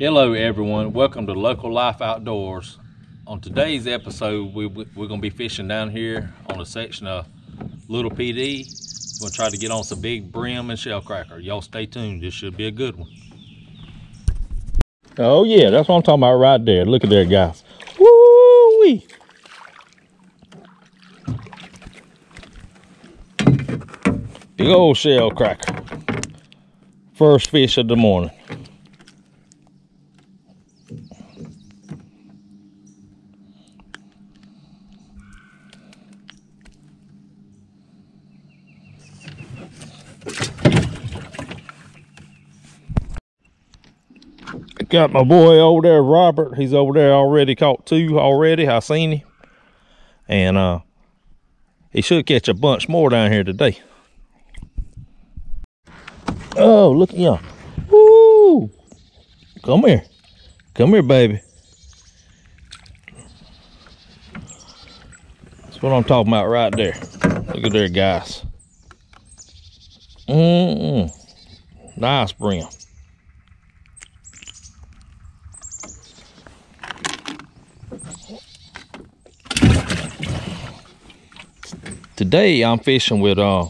Hello, everyone. Welcome to Local Life Outdoors. On today's episode, we, we're going to be fishing down here on a section of Little Pee Dee. We're going to try to get on some big brim and shell cracker. Y'all stay tuned. This should be a good one. Oh, yeah, that's what I'm talking about right there. Look at there, guys. Woo-wee. Big old shell cracker. First fish of the morning. Got my boy over there, Robert. He's over there already caught two already. I seen him. And uh he should catch a bunch more down here today. Oh, look at y'all. Woo! Come here. Come here, baby. That's what I'm talking about right there. Look at there, guys. Mm-mm. Nice brim. Today I'm fishing with uh,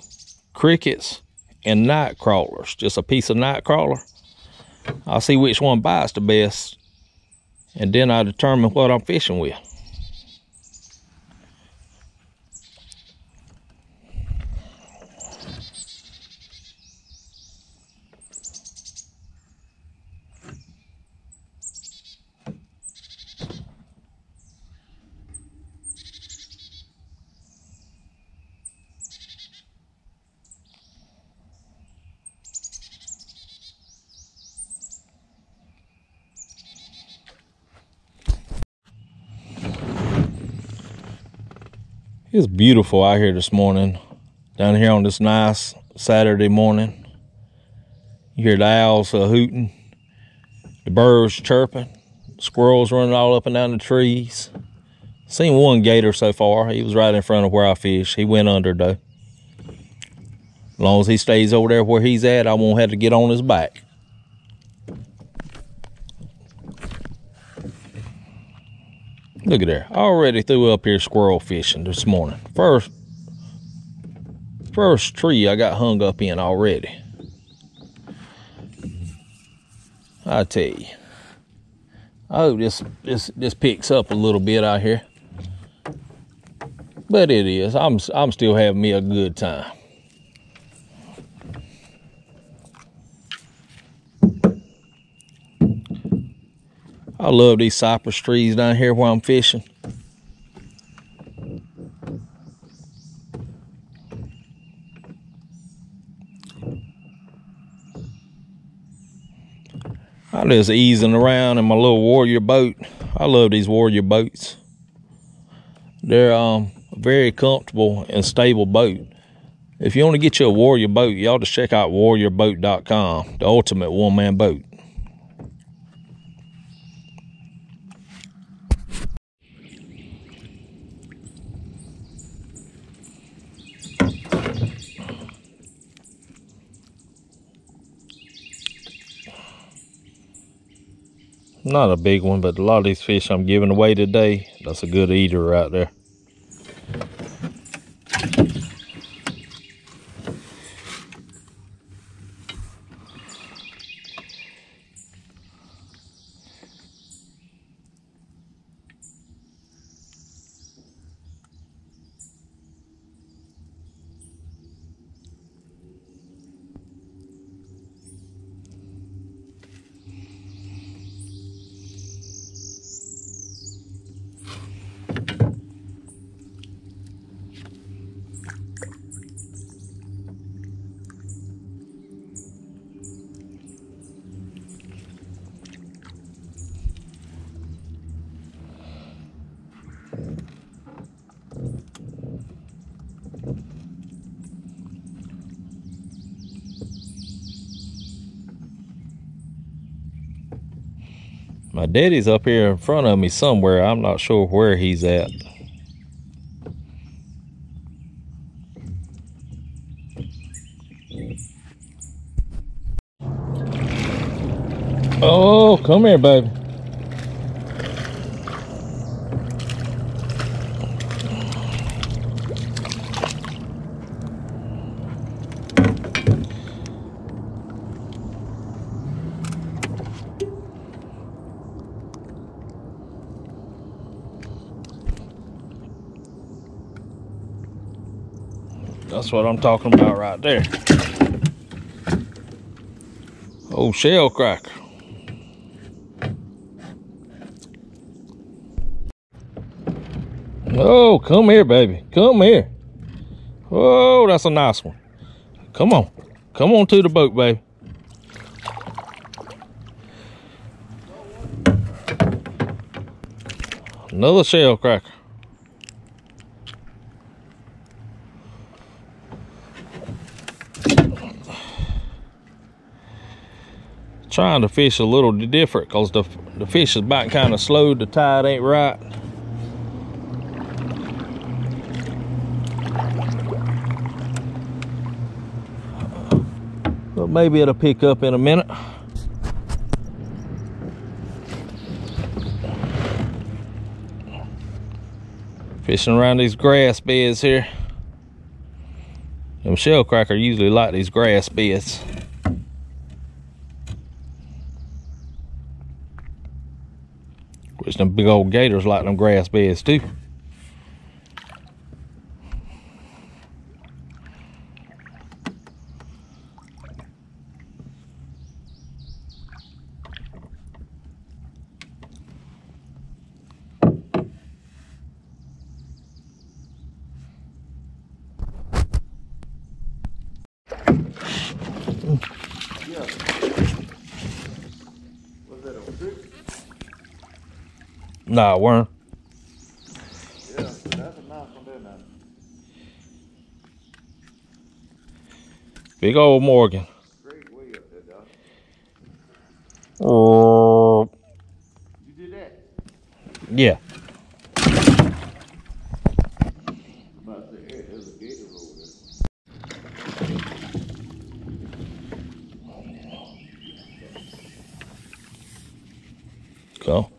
crickets and night crawlers. Just a piece of night crawler. I'll see which one bites the best. And then I determine what I'm fishing with. It's beautiful out here this morning. Down here on this nice Saturday morning. You hear the owls uh, hooting, the birds chirping, squirrels running all up and down the trees. Seen one gator so far. He was right in front of where I fish. He went under though. As long as he stays over there where he's at, I won't have to get on his back. Look at there. I already threw up here squirrel fishing this morning. First first tree I got hung up in already. I tell you. I hope this this this picks up a little bit out here. But it is. I'm I'm still having me a good time. I love these cypress trees down here where I'm fishing. I'm just easing around in my little warrior boat. I love these warrior boats. They're um, a very comfortable and stable boat. If you want to get you a warrior boat, y'all just check out warriorboat.com, the ultimate one-man boat. Not a big one, but a lot of these fish I'm giving away today, that's a good eater right there. My daddy's up here in front of me somewhere. I'm not sure where he's at. Oh, come here, baby. That's what I'm talking about right there. Old shell cracker. Oh, come here, baby. Come here. Oh, that's a nice one. Come on. Come on to the boat, baby. Another shell cracker. Trying to fish a little different because the, the fish is back kind of slow. The tide ain't right. But maybe it'll pick up in a minute. Fishing around these grass beds here. Them shell cracker usually like these grass beds. Which them big old gators like them grass beds too. Nah, worm. Yeah, that's a nice one there now. Big old Morgan. Great way up there, Doc. Oh, You did that? yeah. About to say, hey, there's a gator over there. Go.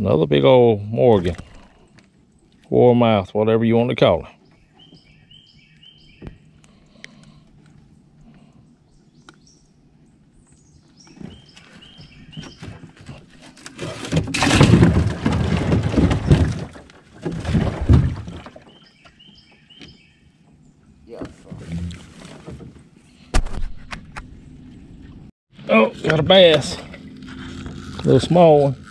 Another big old Morgan. War mouth, whatever you want to call it. Oh, got a bass. Little small one.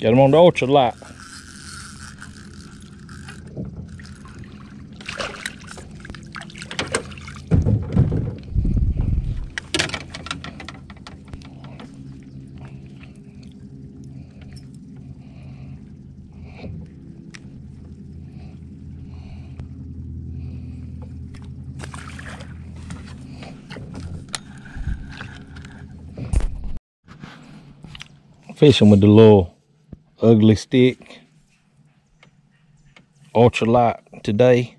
Got him on the ultra light. Fishing with the little Ugly Stik. Ultralight today.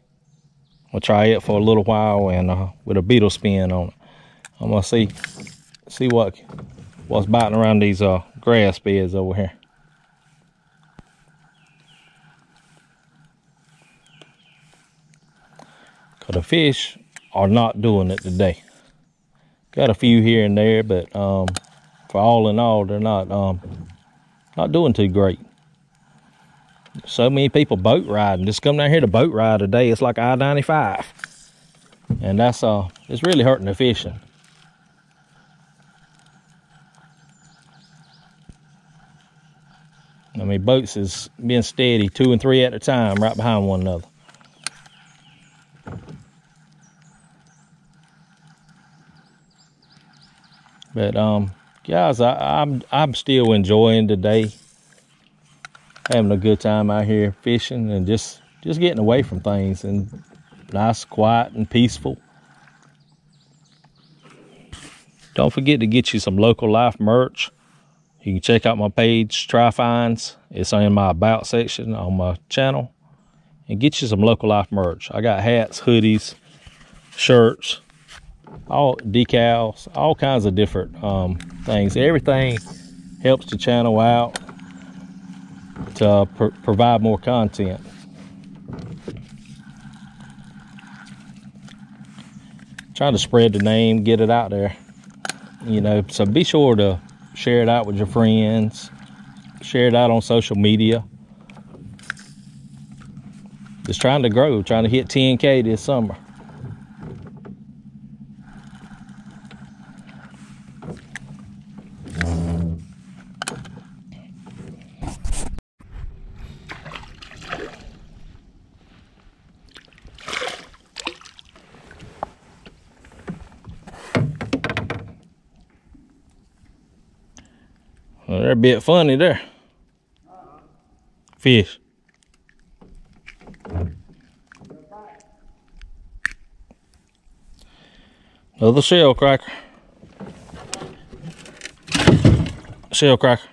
I'll try it for a little while and uh, with a beetle spin on it. I'm gonna see see what what's biting around these uh, grass beds over here. Cause the fish are not doing it today. Got a few here and there, but um, for all in all, they're not um, not doing too great. So many people boat riding. Just come down here to boat ride today. It's like I-95. And that's uh it's really hurting the fishing. I mean boats is being steady, two and three at a time, right behind one another. But um guys, I, I'm I'm still enjoying today. Having a good time out here fishing and just just getting away from things and nice, quiet, and peaceful. Don't forget to get you some local life merch. You can check out my page, Try Finds. It's in my about section on my channel. and get you some local life merch. I got hats, hoodies, shirts, all decals, all kinds of different um, things. Everything helps the channel out to uh, pr- provide more content. Trying to spread the name, get it out there. You know, so be sure to share it out with your friends, share it out on social media. Just trying to grow, trying to hit 10K this summer. Well, they're a bit funny there. Fish. Another shell cracker. Shell cracker.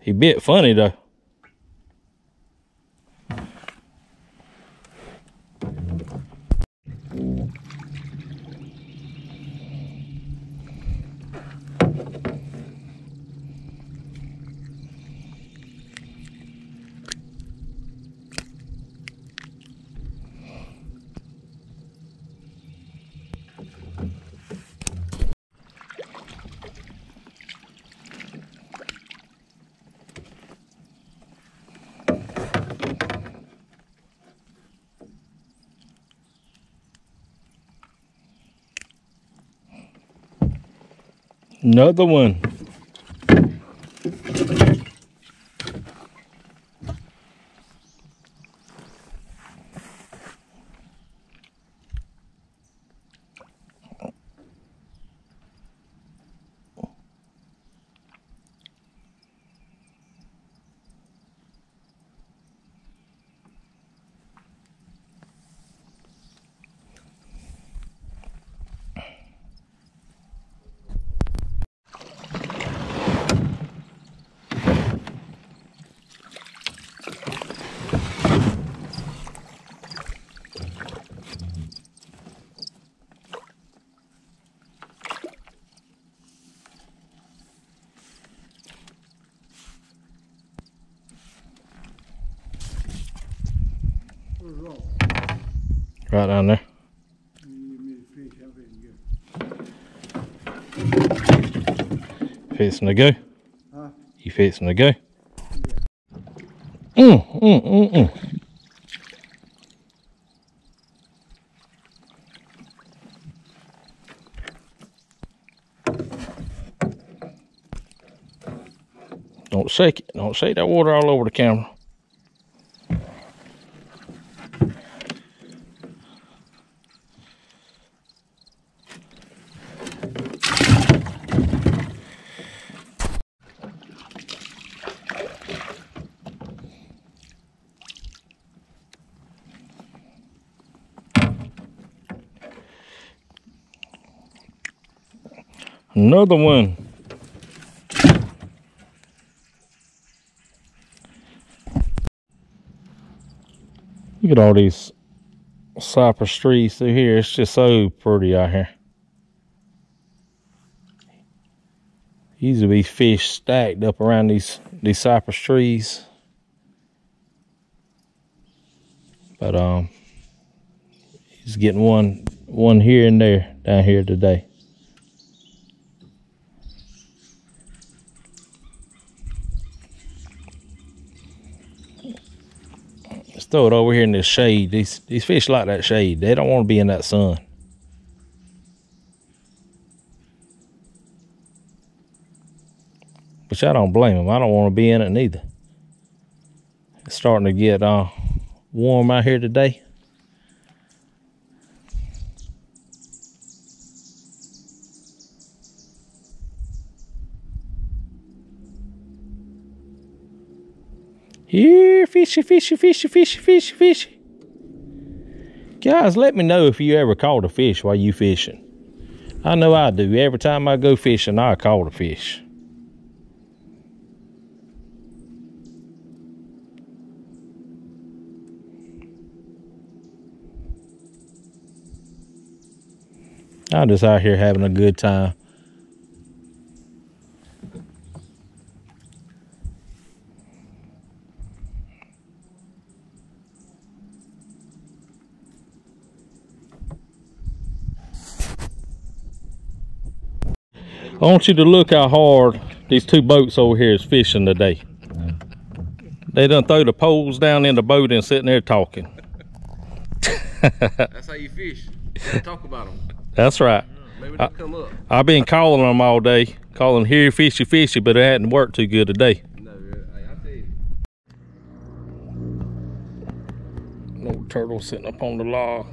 He bit funny though. Another one. Right down there. Fixing to go. Huh? You fixing to go? Mm, mm, mm, mm. Don't shake it. Don't shake that water all over the camera. Another one. Look at all these cypress trees through here. It's just so pretty out here. Used to be fish stacked up around these these cypress trees. But um he's getting one one here and there down here today. Let's throw it over here in this shade. These these fish like that shade. They don't want to be in that sun. Which I don't blame them. I don't want to be in it neither. It's starting to get uh, warm out here today. Here, fishy, fishy, fishy, fishy, fishy, fishy. Guys, let me know if you ever caught a fish while you fishing. I know I do. Every time I go fishing, I caught a fish. I'm just out here having a good time. I want you to look how hard these two boats over here is fishing today. They done throw the poles down in the boat and sitting there talking. That's how you fish. You talk about them. That's right. Maybe they'll come up. I've been calling them all day, calling here fishy fishy, but it hadn't worked too good today. No, hey, I tell you. No turtle sitting up on the log.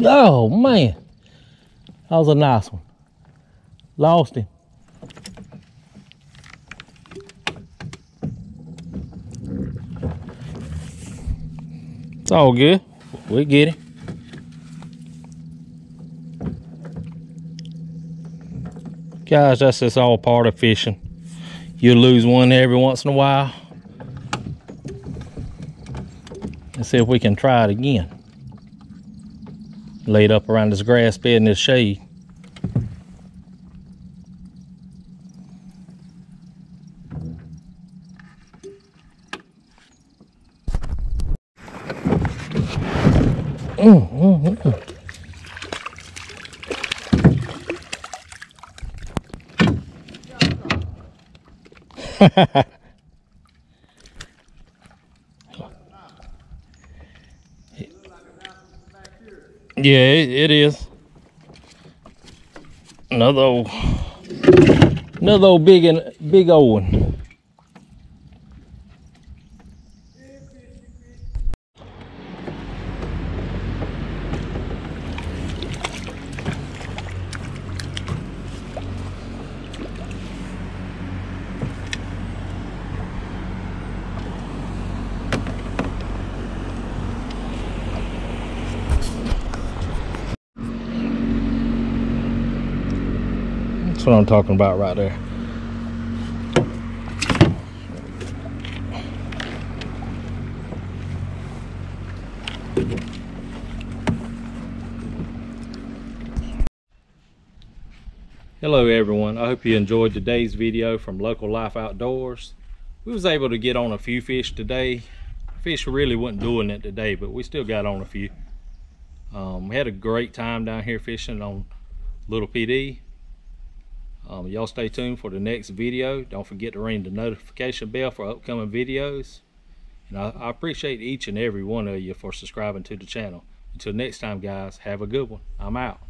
Oh man, that was a nice one. Lost him. It's all good. We get it. Guys, that's just all part of fishing. You lose one every once in a while. Let's see if we can try it again. Laid up around this grass bed in this shade. Mm, mm, mm. Yeah, it, is. Another old, another old big and big old one. That's what I'm talking about right there. Hello everyone. I hope you enjoyed today's video from Local Life Outdoors. We was able to get on a few fish today. Fish really wasn't doing it today, but we still got on a few. Um, we had a great time down here fishing on Little Pee Dee. Um, y'all stay tuned for the next video. Don't forget to ring the notification bell for upcoming videos. And I, I appreciate each and every one of you for subscribing to the channel. Until next time, guys, have a good one. I'm out.